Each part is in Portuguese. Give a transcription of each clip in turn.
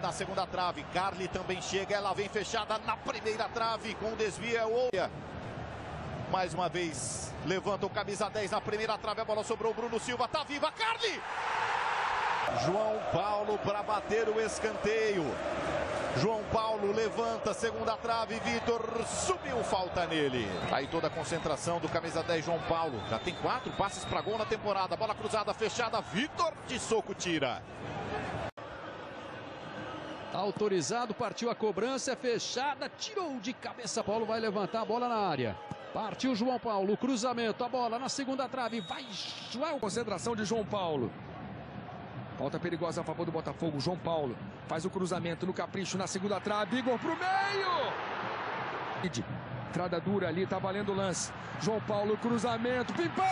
Na segunda trave, Carly também chega, ela vem fechada na primeira trave, com desvio é o Mais uma vez, levanta o camisa 10 na primeira trave, a bola sobrou, Bruno Silva, tá viva, Carly! João Paulo para bater o escanteio. João Paulo levanta, segunda trave, Vitor subiu, falta nele. Aí toda a concentração do camisa 10, João Paulo. Já tem quatro passes para gol na temporada. Bola cruzada, fechada, Vitor de soco tira. Autorizado, partiu a cobrança, é fechada, tirou de cabeça. Paulo vai levantar a bola na área. Partiu João Paulo, cruzamento, a bola na segunda trave, vai João. Concentração de João Paulo. Falta perigosa a favor do Botafogo. João Paulo faz o cruzamento no capricho na segunda trave. Igor pro meio. Entrada dura ali, tá valendo o lance. João Paulo, cruzamento, pimpão!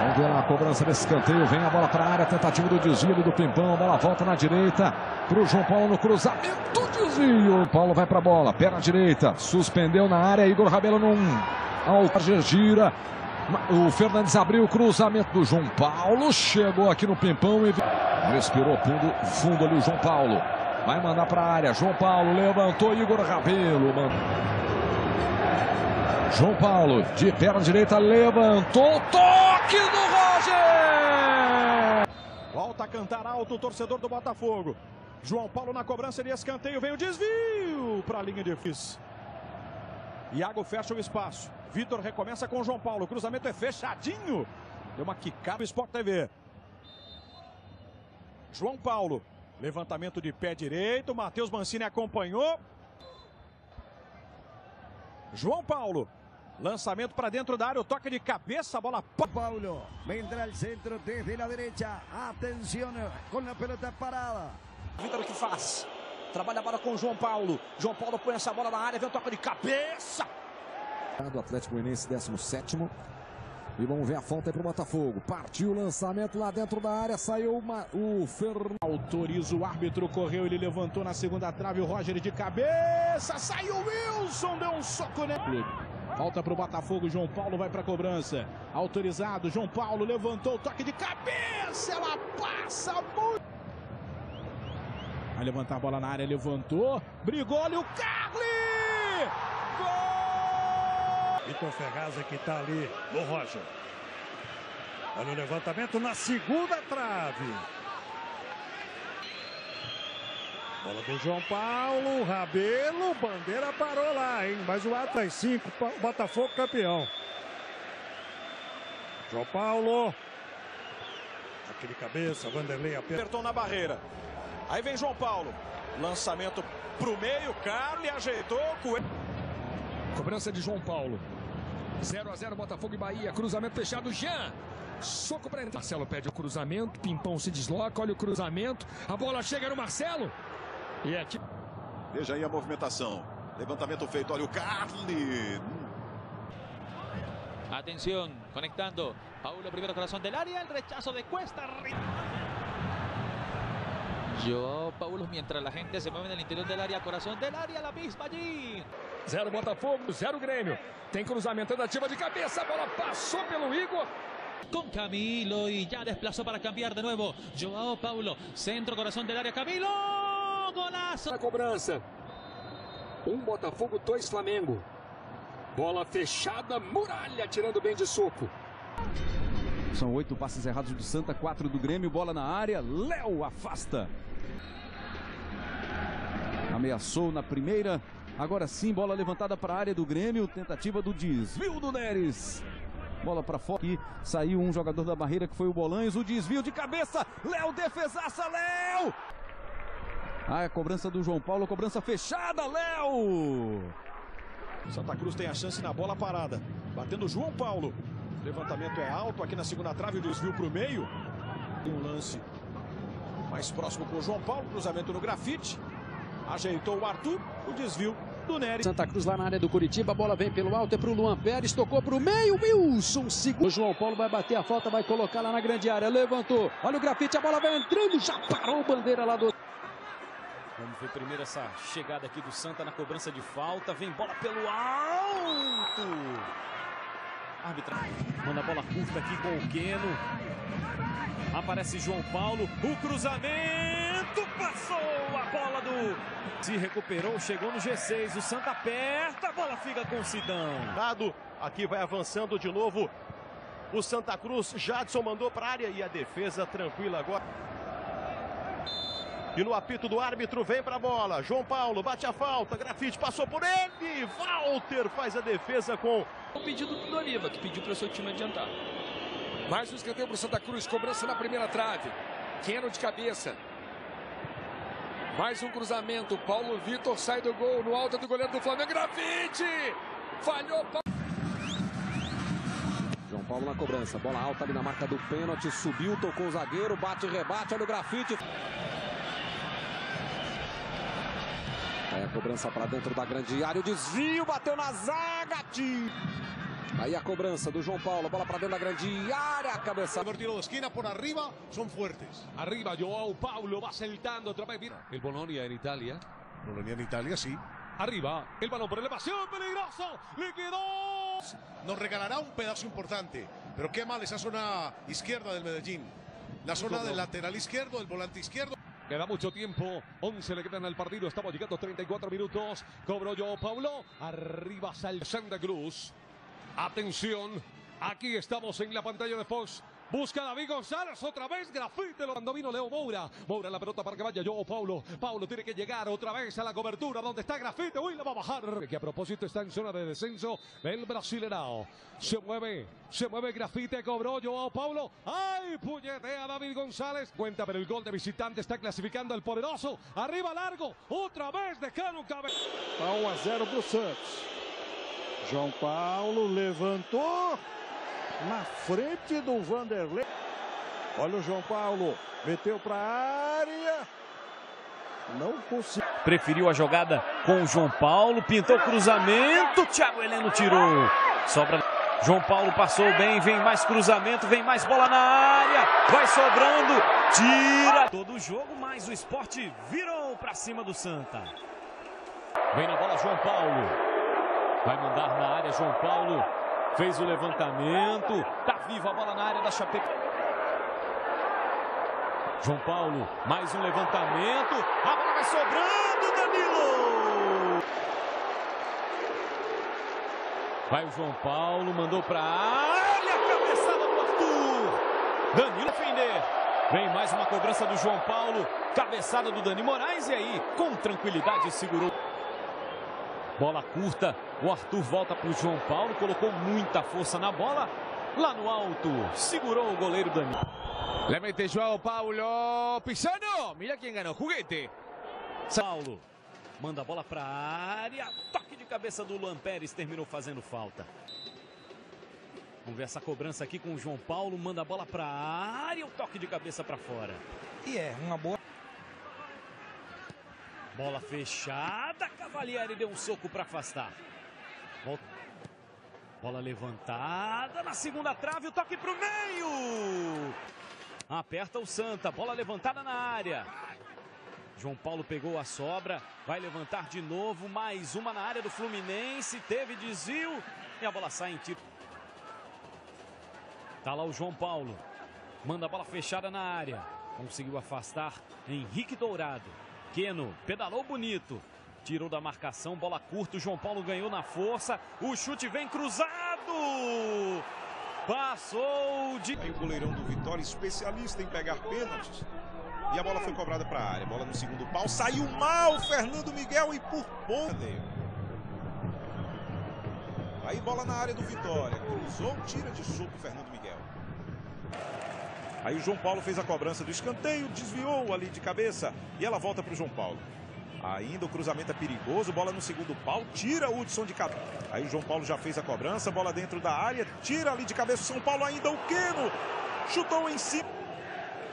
Vamos ver lá a cobrança desse escanteio. Vem a bola para a área. Tentativa do desvio do Pimpão. Bola volta na direita. Para o João Paulo no cruzamento. Desvio. Paulo vai para a bola. Perna direita. Suspendeu na área. Igor Rabelo num altar gira. O Fernandes abriu o cruzamento do João Paulo. Chegou aqui no Pimpão e respirou fundo, fundo ali o João Paulo. Vai mandar para a área. João Paulo levantou. Igor Rabelo. Mano. João Paulo, de perna direita, levantou, toque do Roger! Volta a cantar alto o torcedor do Botafogo. João Paulo na cobrança de escanteio, vem o desvio para a linha de fiz. Iago fecha o espaço. Vitor recomeça com o João Paulo. O cruzamento é fechadinho. Deu uma quicada Sport TV. João Paulo. Levantamento de pé direito. Matheus Mancini acompanhou. João Paulo. Lançamento para dentro da área, o toque de cabeça, a bola. Paulo, vendrá al centro desde la derecha. Atención com a pelota parada. Vitor que faz. Trabalha a bola com o João Paulo. João Paulo põe essa bola na área, vem o toque de cabeça. Do Atlético Goianiense, 17. E vamos ver a falta aí para o Botafogo. Partiu o lançamento lá dentro da área. Saiu uma, o Fernando. Autoriza o árbitro, correu, ele levantou na segunda trave. O Roger de cabeça. Saiu o Wilson, deu um soco nele. Volta para o Botafogo, João Paulo vai para a cobrança. Autorizado, João Paulo levantou o toque de cabeça, ela passa muito. Vai levantar a bola na área, levantou, brigou, olha o Carly! Gol! Vitor Ferraz que está ali, o Roger. Olha o levantamento na segunda trave. Bola do João Paulo, Rabelo, bandeira parou lá, hein? Mas o Atlas 5, Botafogo campeão. João Paulo. Aquele cabeça, Vanderlei apertou na barreira. Aí vem João Paulo. Lançamento pro meio, Carly ajeitou. Cobrança de João Paulo. 0 a 0 Botafogo e Bahia. Cruzamento fechado, Jean. Soco para entrar. Marcelo pede o cruzamento, Pimpão se desloca, olha o cruzamento. A bola chega no Marcelo. E aqui. Veja aí a movimentação. Levantamento feito. Olha o Carly. Atención, conectando. Paulo primero corazón del área, el rechazo de Cuesta. Yo, Paulo, mientras la gente se mueve en el interior del área, corazón del área, la misma allí. Zero Botafogo, zero Grêmio. Tem cruzamento, tentativa de cabeça, a bola passou pelo Igor. Con Camilo y ya desplazó para cambiar de nuevo. Joao Paulo, centro, corazón del área, Camilo. Golaço! Na cobrança. Um Botafogo, dois Flamengo. Bola fechada, muralha tirando bem de soco. São oito passes errados do Santa, quatro do Grêmio, bola na área, Léo afasta. Ameaçou na primeira, agora sim, bola levantada para a área do Grêmio, tentativa do desvio do Neres. Bola para fora aqui, saiu um jogador da barreira que foi o Bolanhos, o desvio de cabeça, Léo defesaça, Léo! Ah, a cobrança do João Paulo, cobrança fechada, Léo! Santa Cruz tem a chance na bola parada. Batendo o João Paulo. Levantamento é alto aqui na segunda trave, o desvio para o meio. Tem um lance mais próximo com o João Paulo, cruzamento no grafite. Ajeitou o Arthur, o desvio do Nery. Santa Cruz lá na área do Curitiba, a bola vem pelo alto, é para o Luan Pérez, tocou para o meio, Wilson segundo. O João Paulo vai bater a falta, vai colocar lá na grande área, levantou, olha o grafite, a bola vai entrando, já parou bandeira lá do... Vamos ver primeiro essa chegada aqui do Santa na cobrança de falta. Vem bola pelo alto. Árbitra manda a bola curta aqui com o Queno. Aparece João Paulo. O cruzamento. passou a bola do... Se recuperou, chegou no G6, o Santa aperta, a bola fica com o Sidão. Dado, aqui vai avançando de novo o Santa Cruz. Jadson mandou para a área e a defesa tranquila agora. E no apito do árbitro vem para a bola. João Paulo bate a falta. Grafite passou por ele. Walter faz a defesa com. O pedido do Doriva, que pediu para o seu time adiantar. Mais um escanteio para o Santa Cruz. Cobrança na primeira trave. Queno de cabeça. Mais um cruzamento. Paulo Vitor sai do gol no alto do goleiro do Flamengo. Grafite! Falhou. João Paulo na cobrança. Bola alta ali na marca do pênalti. Subiu, tocou o zagueiro. Bate, rebate. Olha o grafite. Aí a cobrança para dentro da grande área. O desvio bateu na zaga. Aí a cobrança do João Paulo. Bola para dentro da grande área. A cabeça. Tiro de esquina por arriba. São fortes. Arriba João Paulo va saltando otra vez. El Bolonia en Italia. Bolonia en Italia, sí. Arriba, el balón por elevación, peligroso, le quedó. Nos regalará un pedazo importante, pero qué mal esa zona izquierda del Medellín. La zona del lateral izquierdo, el volante izquierdo. Queda mucho tiempo, 11 le quedan al partido, estamos llegando a 34 minutos. Cobró yo Paulo, arriba sal Santa Cruz. Atención, aquí estamos en la pantalla de Fox. Busca David González otra vez. Grafite lo vino Leo Moura. Moura la pelota para que vaya yo, Paulo. Paulo tiene que llegar otra vez a la cobertura donde está Grafite. Uy, la va a bajar. Que a propósito está en zona de descenso el Brasilerao. Se mueve, se mueve Grafite. Cobró Joao Paulo. ¡Ay! Puñetea David González. Cuenta, pero el gol de visitante está clasificando el poderoso. Arriba largo. Otra vez de Cano Cabe. 1 a 0 para o Santos. João Paulo levantou. Na frente do Vanderlei. Olha o João Paulo, meteu para a área. Não conseguiu. Preferiu a jogada com o João Paulo, pintou o cruzamento, Thiago Heleno tirou. Sobra. João Paulo passou bem, vem mais cruzamento, vem mais bola na área, vai sobrando, tira. Todo o jogo, mas o esporte virou para cima do Santa. Vem na bola João Paulo. Vai mandar na área João Paulo. Fez o levantamento. Tá viva a bola na área da Chape. João Paulo, mais um levantamento. A bola vai sobrando, Danilo. Vai o João Paulo, mandou para a área, cabeçada do Arthur. Danilo defender. Vem mais uma cobrança do João Paulo, cabeçada do Dani Moraes e aí, com tranquilidade, segurou. Bola curta, o Arthur volta para o João Paulo, colocou muita força na bola. Lá no alto, segurou o goleiro Danilo. Le mete João Paulo Pisano. Mira quem ganhou, juguete. Paulo manda a bola para a área. Toque de cabeça do Luan Pérez, terminou fazendo falta. Vamos ver essa cobrança aqui com o João Paulo. Manda a bola para a área. O toque de cabeça para fora. E é uma boa. Bola fechada. Cavalieri deu um soco para afastar. Volta. Bola levantada na segunda trave. O toque para o meio. Aperta o Santa. Bola levantada na área. João Paulo pegou a sobra. Vai levantar de novo. Mais uma na área do Fluminense. Teve desvio. E a bola sai em tiro. Tá lá o João Paulo. Manda a bola fechada na área. Conseguiu afastar Henrique Dourado. Queno pedalou bonito. Tirou da marcação, bola curta. O João Paulo ganhou na força. O chute vem cruzado. Passou de. Aí o goleirão do Vitória, especialista em pegar pênaltis. E a bola foi cobrada para a área. Bola no segundo pau. Saiu mal Fernando Miguel e por ponta. Aí bola na área do Vitória. Cruzou, tira de soco Fernando Miguel. Aí o João Paulo fez a cobrança do escanteio, desviou ali de cabeça e ela volta para o João Paulo. Ainda o cruzamento é perigoso, bola no segundo pau, tira o Hudson de cabeça. Aí o João Paulo já fez a cobrança, bola dentro da área, tira ali de cabeça o São Paulo ainda, o Queno chutou em cima.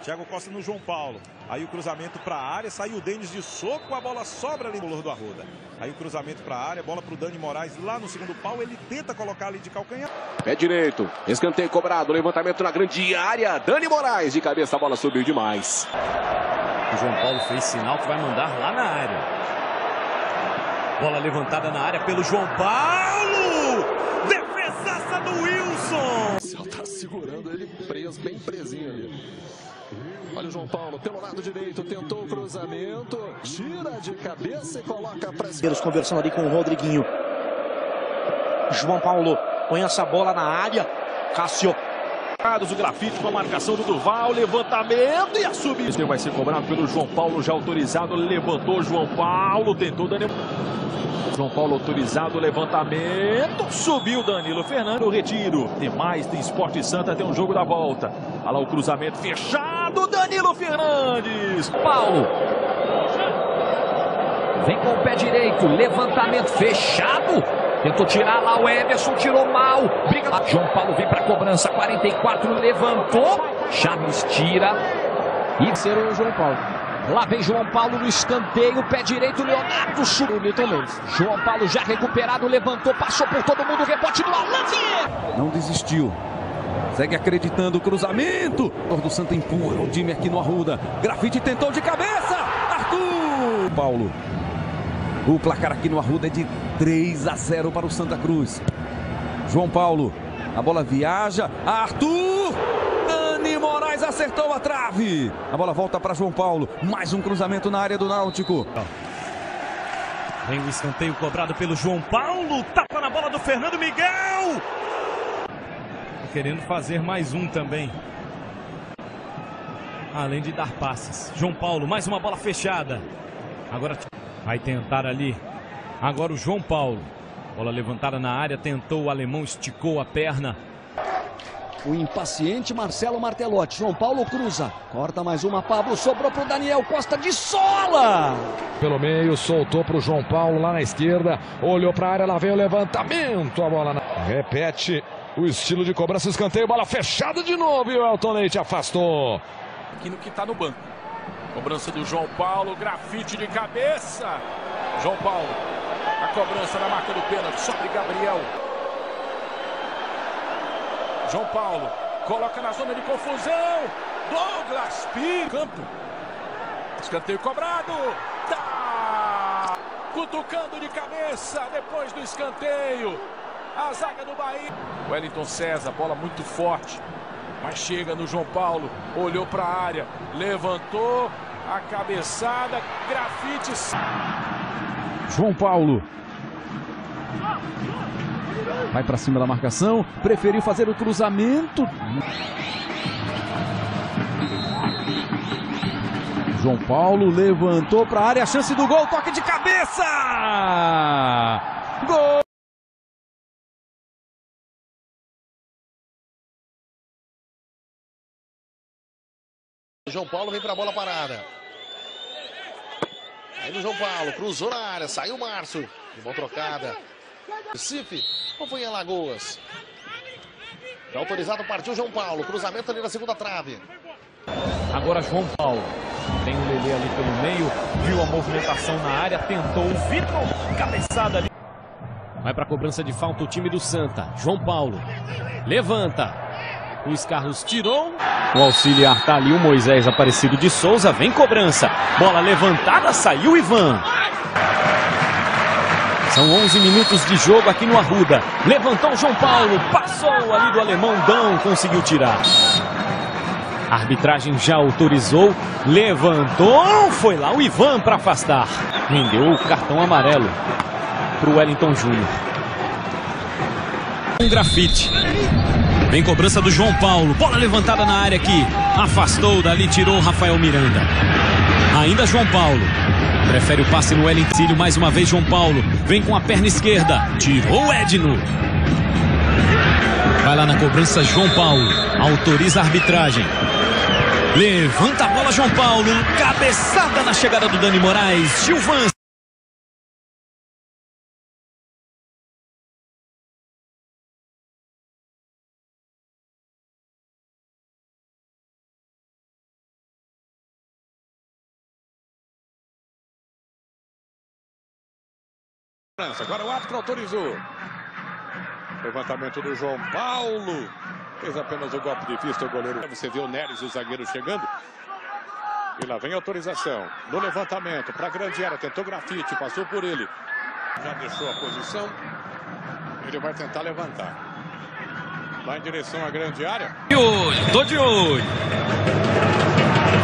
Thiago Costa no João Paulo. Aí o cruzamento para a área, saiu o Denis de soco, a bola sobra ali no do Arruda. Aí o cruzamento para a área, bola para o Dani Moraes lá no segundo pau, ele tenta colocar ali de calcanhar. Pé direito, escanteio cobrado, levantamento na grande área, Dani Moraes de cabeça, a bola subiu demais. O João Paulo fez sinal que vai mandar lá na área. Bola levantada na área pelo João Paulo! Defesaça do Wilson! O céu tá segurando ele preso, bem presinho ali. Olha o João Paulo pelo lado direito, tentou o cruzamento, tira de cabeça e coloca para Eles conversando ali com o Rodriguinho. João Paulo põe essa bola na área. Cássio. O grafite com a marcação do Duval, levantamento e a subida. Vai ser cobrado pelo João Paulo, já autorizado. Levantou João Paulo, tentou Danilo. João Paulo autorizado, levantamento. Subiu Danilo Fernando, retiro. Tem mais, tem Esporte Santa, tem um jogo da volta. Olha lá o cruzamento fechado. Danilo Fernandes. Paulo. Vem com o pé direito, levantamento fechado. Tentou tirar lá o Emerson, tirou mal. Briga. João Paulo vem para cobrança, 44, levantou. Chaves tira. E ser o João Paulo. Lá vem João Paulo no escanteio, pé direito, Leonardo subiu. João Paulo já recuperado, levantou, passou por todo mundo, rebote do Alan. Não desistiu. Segue acreditando o cruzamento. O do Santa empurra o time aqui no Arruda. Grafite tentou de cabeça. Arthur. Paulo. O placar aqui no Arruda é de 3 a 0 para o Santa Cruz. João Paulo. A bola viaja. Arthur. Dani Moraes acertou a trave. A bola volta para João Paulo. Mais um cruzamento na área do Náutico. Vem o escanteio cobrado pelo João Paulo. Tapa na bola do Fernando Miguel. Querendo fazer mais um também. Além de dar passes. João Paulo, mais uma bola fechada. Agora vai tentar ali. Agora o João Paulo. Bola levantada na área, tentou o alemão, esticou a perna. O impaciente Marcelo Martelotti. João Paulo cruza. Corta mais uma. Pablo sobrou para o Daniel Costa de sola. Pelo meio, soltou para o João Paulo lá na esquerda. Olhou para a área, lá vem o levantamento. A bola na... repete o estilo de cobrança. Escanteio, bola fechada de novo. E o Elton Leite afastou. Aqui no que está no banco. Cobrança do João Paulo, grafite de cabeça. João Paulo, a cobrança na marca do pênalti, sobre Gabriel. João Paulo, coloca na zona de confusão. Douglas Pi, campo. Escanteio cobrado. Tá cutucando de cabeça depois do escanteio. A zaga do Bahia. Wellington César, bola muito forte. Mas chega no João Paulo, olhou para a área, levantou a cabeçada, grafites. João Paulo. Vai para cima da marcação, preferiu fazer o cruzamento. João Paulo levantou para a área, chance do gol, toque de cabeça! Gol! João Paulo vem para a bola parada. Aí no João Paulo, cruzou na área, saiu o Márcio. De mão trocada. Recife ou foi em Alagoas? Já autorizado, partiu João Paulo. Cruzamento ali na segunda trave. Agora João Paulo. Tem o Lele ali pelo meio. Viu a movimentação na área. Tentou o Vitor. Cabeçada ali. Vai para a cobrança de falta o time do Santa. João Paulo. Levanta. Luiz Carlos tirou. O auxiliar tá ali, o Moisés Aparecido de Souza. Vem cobrança. Bola levantada, saiu Ivan. São 11 minutos de jogo aqui no Arruda. Levantou o João Paulo. Passou ali do alemão Dão. Conseguiu tirar. A arbitragem já autorizou. Levantou. Foi lá o Ivan para afastar. Rendeu o cartão amarelo para o Wellington Júnior. Um grafite. Vem cobrança do João Paulo. Bola levantada na área aqui. Afastou, dali tirou Rafael Miranda. Ainda João Paulo. Prefere o passe no Wellington. Mais uma vez João Paulo. Vem com a perna esquerda. Tirou o Edno. Vai lá na cobrança João Paulo. Autoriza a arbitragem. Levanta a bola João Paulo. Cabeçada na chegada do Dani Moraes. Gilvan. Agora o árbitro autorizou. Levantamento do João Paulo. Fez apenas o golpe de vista o goleiro. Você vê o Neres, o zagueiro, chegando. E lá vem a autorização. No levantamento, para a grande área. Tentou grafite, passou por ele. Já deixou a posição. Ele vai tentar levantar. Lá em direção à grande área. De olho, tô de olho.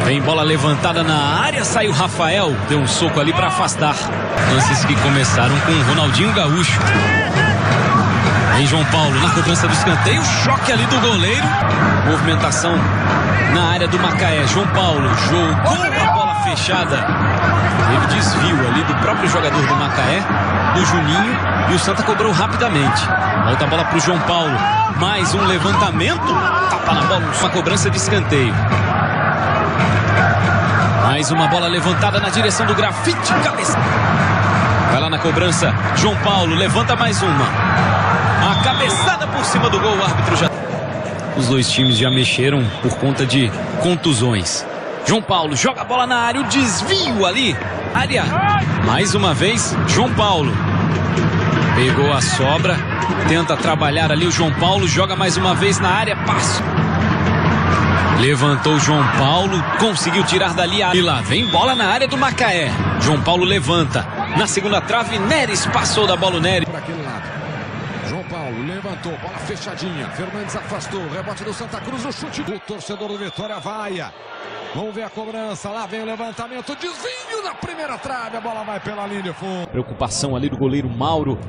Vem bola levantada na área, saiu Rafael, deu um soco ali para afastar. Lances que começaram com o Ronaldinho Gaúcho. Vem João Paulo na cobrança do escanteio, choque ali do goleiro. Movimentação na área do Macaé. João Paulo jogou a bola fechada. Teve desvio ali do próprio jogador do Macaé, do Juninho, e o Santa cobrou rapidamente. Volta a bola para o João Paulo. Mais um levantamento. Tapa na bola, uma cobrança de escanteio. Mais uma bola levantada na direção do grafite. Cabeça. Vai lá na cobrança. João Paulo levanta mais uma. A cabeçada por cima do gol. O árbitro já. Os dois times já mexeram por conta de contusões. João Paulo joga a bola na área. O desvio ali. Área. Mais uma vez, João Paulo. Pegou a sobra. Tenta trabalhar ali o João Paulo. Joga mais uma vez na área. Passo. Levantou João Paulo, conseguiu tirar dali a... E lá vem bola na área do Macaé. João Paulo levanta. Na segunda trave, Neres passou da bola o Neres. Por aquele lado. João Paulo levantou, bola fechadinha. Fernandes afastou, rebote do Santa Cruz, o chute do torcedor do Vitória vaia. Vamos ver a cobrança, lá vem o levantamento, desvio na primeira trave, a bola vai pela linha de fundo. Preocupação ali do goleiro Mauro.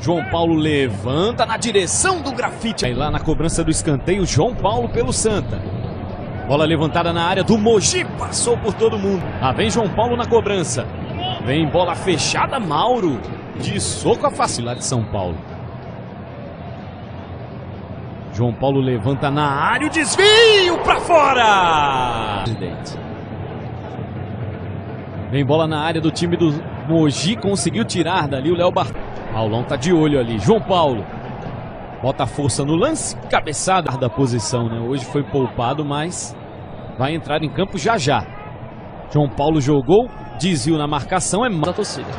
João Paulo levanta na direção do grafite. Aí lá na cobrança do escanteio, João Paulo pelo Santa. Bola levantada na área do Mogi, passou por todo mundo. Lá vem João Paulo na cobrança. Vem bola fechada, Mauro. De soco a face lá de São Paulo. João Paulo levanta na área, o desvio para fora. Vem bola na área do time do Mogi, conseguiu tirar dali o Léo Bart. Paulão tá de olho ali. João Paulo Bota força no lance, cabeçada da posição, né? Hoje foi poupado, mas vai entrar em campo já já. João Paulo jogou, desvio na marcação, é da torcida.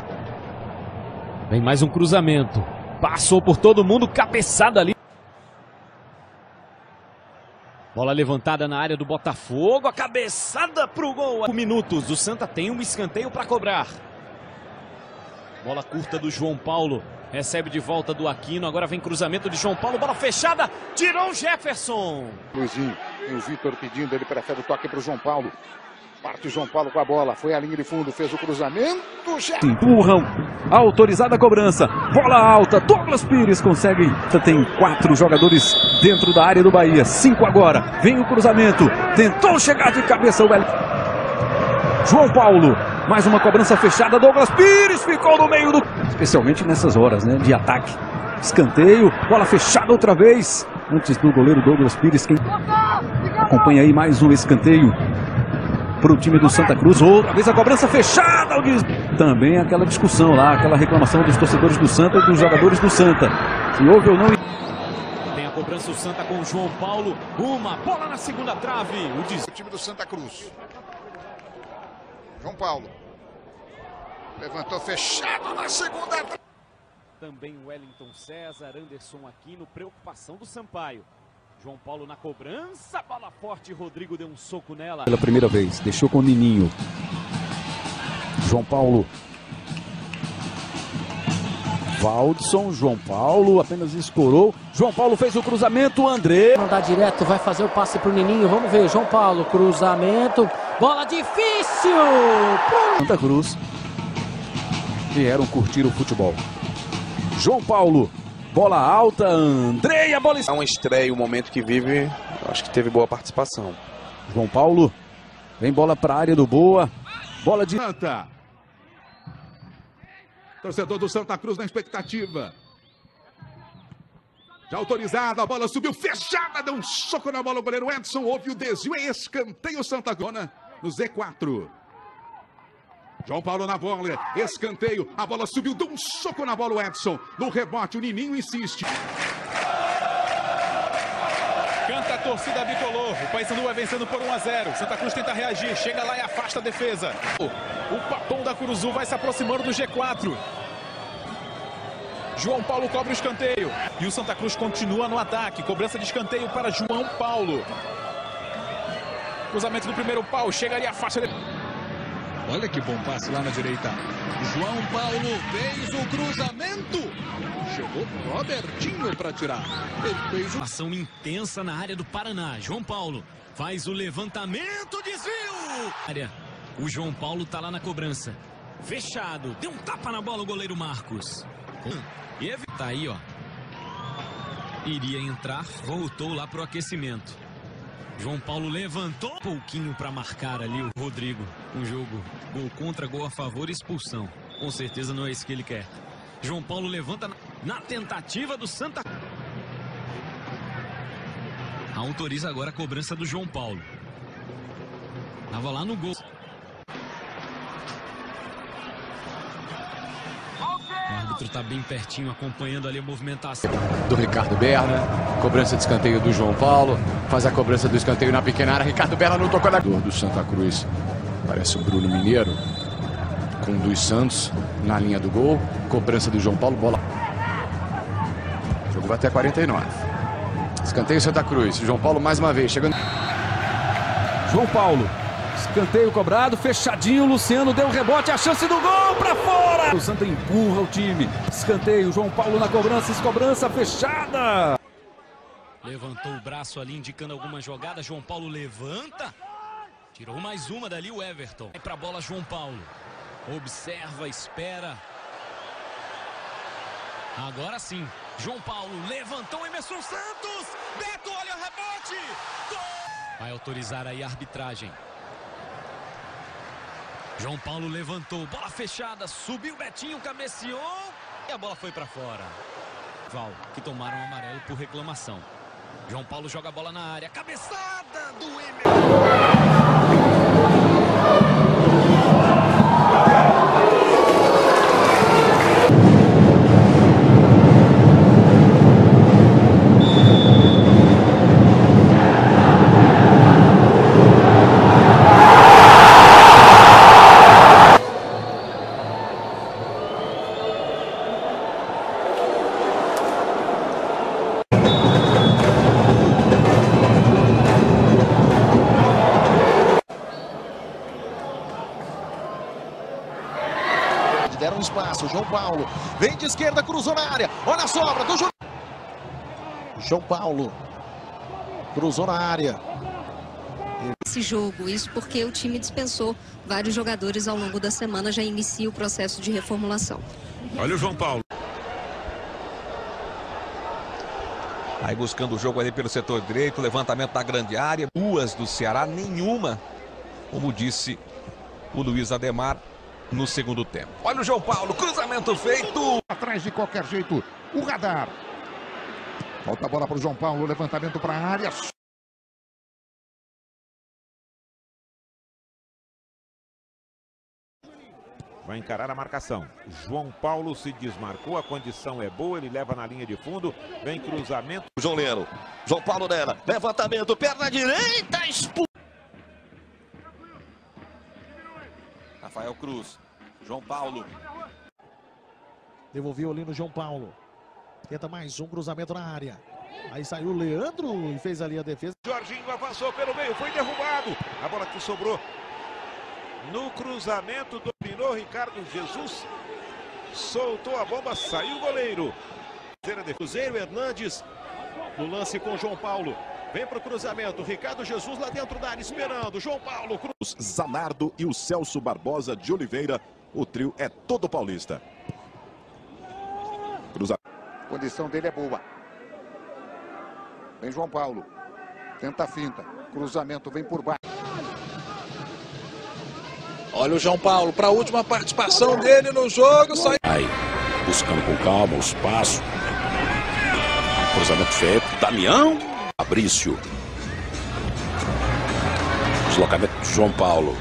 Vem mais um cruzamento. Passou por todo mundo, cabeçada ali. Bola levantada na área do Botafogo, a cabeçada pro gol. Minutos, o Santa tem um escanteio para cobrar. Bola curta do João Paulo. Recebe de volta do Aquino. Agora vem cruzamento de João Paulo. Bola fechada. Tirou o Jefferson. Luizinho. E o Vitor pedindo. Ele prefere o toque para o João Paulo. Parte o João Paulo com a bola. Foi a linha de fundo. Fez o cruzamento. Empurram. Autorizada a cobrança. Bola alta. Douglas Pires consegue. Tem quatro jogadores dentro da área do Bahia. Cinco agora. Vem o cruzamento. Tentou chegar de cabeça o. João Paulo. Mais uma cobrança fechada. Douglas Pires ficou no meio do. Especialmente nessas horas né, de ataque. Escanteio. Bola fechada outra vez. Antes do goleiro Douglas Pires. Quem acompanha aí mais um escanteio para o time do Santa Cruz. Outra vez a cobrança fechada. Também aquela discussão lá, aquela reclamação dos torcedores do Santa e dos jogadores do Santa. Se houve ou não. Tem a cobrança o Santa com o João Paulo. Uma bola na segunda trave. O, des... o time do Santa Cruz. João Paulo. Levantou fechado na segunda. Também Wellington César, Anderson Aquino, preocupação do Sampaio. João Paulo na cobrança, bola forte, Rodrigo deu um soco nela. Pela primeira vez, deixou com o Nininho. João Paulo. Valdson, João Paulo apenas escorou. João Paulo fez o cruzamento, André. Mandar direto, vai fazer o passe pro Nininho. Vamos ver, João Paulo, cruzamento. Bola difícil! Santa Cruz vieram curtir o futebol. João Paulo, bola alta, André, a bola. É uma estreia, o momento que vive, acho que teve boa participação. João Paulo, vem bola para a área do Boa, bola de. Santa. Torcedor do Santa Cruz na expectativa. Já autorizado, a bola subiu fechada, deu um soco na bola o goleiro Edson, houve o desvio, é escanteio Santa Cruz no Z4. João Paulo na bola, escanteio, a bola subiu, deu um soco na bola o Edson. No rebote, o Nininho insiste. Canta a torcida bicolor. O Paysandu vai vencendo por 1 a 0. Santa Cruz tenta reagir, chega lá e afasta a defesa. O papão da Curuzu vai se aproximando do G4. João Paulo cobra o escanteio. E o Santa Cruz continua no ataque. Cobrança de escanteio para João Paulo. Cruzamento do primeiro pau, chega ali, afasta. Olha que bom passe lá na direita. João Paulo fez o cruzamento. Chegou Robertinho para tirar. Ele fez uma ação intensa na área do Paraná. João Paulo Faz o levantamento, desvio! Área. O João Paulo tá lá na cobrança. Fechado. Deu um tapa na bola o goleiro Marcos. E tá aí, ó. Iria entrar, voltou lá pro aquecimento. João Paulo levantou um pouquinho para marcar ali o Rodrigo. Um jogo gol contra, gol a favor expulsão. Com certeza não é isso que ele quer. João Paulo levanta na tentativa do Santa. Autoriza agora a cobrança do João Paulo. Tava lá no gol. O árbitro tá bem pertinho, acompanhando ali a movimentação. do Ricardo Berna. Cobrança de escanteio do João Paulo. Faz a cobrança do escanteio na pequena área. Ricardo Berna não tocou na. Do Santa Cruz. Parece o Bruno Mineiro. Com o dos Santos na linha do gol. Cobrança do João Paulo. Bola. O jogo vai até 49. Escanteio Santa Cruz. João Paulo mais uma vez chegando. João Paulo. Escanteio cobrado, fechadinho. Luciano deu o rebote, a chance do gol para fora. O Santa empurra o time. Escanteio, João Paulo na cobrança, cobrança fechada. Levantou o braço ali, indicando alguma jogada. João Paulo levanta. Tirou mais uma dali o Everton. Vai pra bola João Paulo. Observa, espera. Agora sim. João Paulo levantou Emerson Santos. Beto, olha o rebote. Gol! Vai autorizar aí a arbitragem. João Paulo levantou, bola fechada, subiu Betinho, cabeceou e a bola foi para fora. Val, que tomaram amarelo por reclamação. João Paulo joga a bola na área, cabeçada do Deram Vem de esquerda, cruzou na área. Olha a sobra do João. João Paulo. Cruzou na área. Esse jogo, isso porque o time dispensou vários jogadores ao longo da semana, já inicia o processo de reformulação. Olha o João Paulo. Aí buscando o jogo ali pelo setor direito, levantamento da grande área. Duas do Ceará, nenhuma, como disse o Luiz Ademar no segundo tempo. Olha o João Paulo, cruzamento feito. Atrás de qualquer jeito, o radar. Volta a bola para o João Paulo, levantamento para a área. Vai encarar a marcação. João Paulo se desmarcou, a condição é boa, ele leva na linha de fundo, vem cruzamento. João Leno, João Paulo nela, levantamento, perna direita. Rafael Cruz, João Paulo. Devolveu ali no João Paulo. Tenta mais um cruzamento na área. Aí saiu o Leandro e fez ali a defesa. Jorginho avançou pelo meio, foi derrubado. A bola que sobrou no cruzamento, dominou Ricardo Jesus. Soltou a bomba, saiu o goleiro. Cruzeiro Hernandes no lance com João Paulo. Vem para o cruzamento. Ricardo Jesus lá dentro da área esperando. João Paulo. Cruz. Zanardo e o Celso Barbosa de Oliveira. O trio é todo paulista. Cruzamento. A condição dele é boa. Vem João Paulo. Tenta a finta. Cruzamento vem por baixo. Olha o João Paulo para a última participação dele no jogo. Sai. Aí, buscando com calma o espaço. Cruzamento feito. Damião. Fabrício. Deslocamento de João Paulo.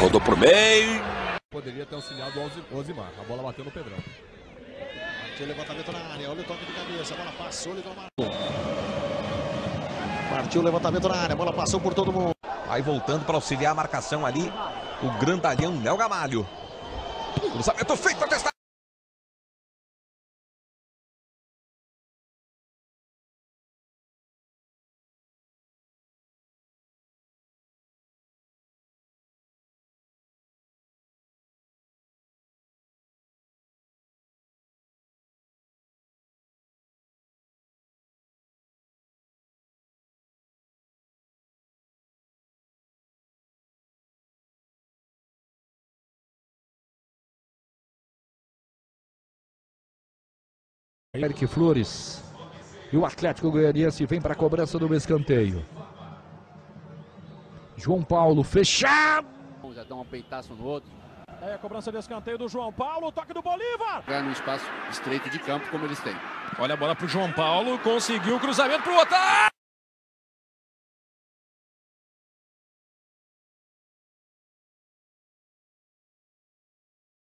Rodou por meio. Poderia ter auxiliado o Osimar. A bola bateu no Pedrão. Partiu o levantamento na área. Olha o toque de cabeça. A bola passou, ele tomou. Partiu o levantamento na área. A bola passou por todo mundo. Aí voltando para auxiliar a marcação ali, o grandalhão Léo Gamalho. Cruzamento feito, testar. Eric Flores. E o Atlético Goianiense vem para a cobrança do escanteio. João Paulo fechado. Já dá um peitaço no outro. É a cobrança de escanteio do João Paulo, toque do Bolívar. Vai no espaço estreito de campo como eles têm. Olha a bola pro João Paulo, conseguiu o cruzamento pro Otávio.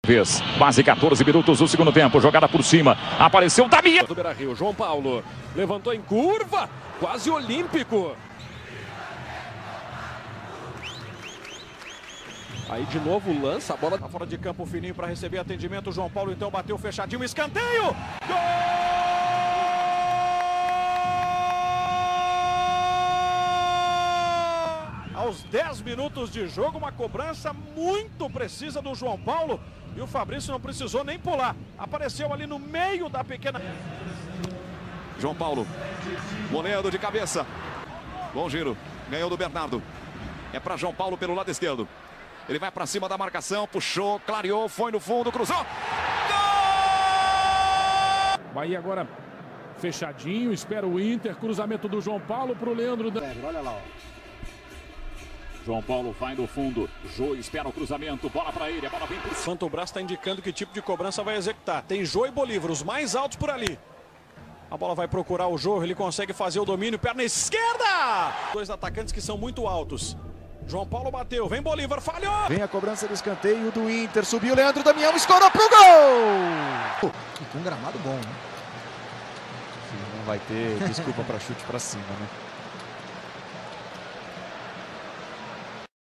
Vez. Quase 14 minutos do segundo tempo. Jogada por cima. Apareceu Damião. Do Beira Rio, João Paulo levantou em curva, quase olímpico. Aí de novo lança a bola tá fora de campo fininho para receber atendimento. João Paulo então bateu fechadinho, escanteio. Gol! Aos 10 minutos de jogo, uma cobrança muito precisa do João Paulo. E o Fabrício não precisou nem pular. Apareceu ali no meio da pequena. João Paulo. Moledo de cabeça. Bom giro. Ganhou do Bernardo. É para João Paulo pelo lado esquerdo. Ele vai para cima da marcação, puxou, clareou, foi no fundo, cruzou. Bahia agora fechadinho, espera o Inter, cruzamento do João Paulo para o Leandro. Olha lá, ó. João Paulo vai no fundo. Jô espera o cruzamento. Bola para ele. A bola vem por Santo Braço está indicando que tipo de cobrança vai executar. Tem Jô e Bolívar, os mais altos por ali. A bola vai procurar o Jô, ele consegue fazer o domínio, perna esquerda! Dois atacantes que são muito altos. João Paulo bateu, vem Bolívar, falhou! Vem a cobrança do escanteio do Inter, subiu Leandro Damião, escorou pro gol! E com um gramado bom, né? Não vai ter desculpa para chute para cima, né?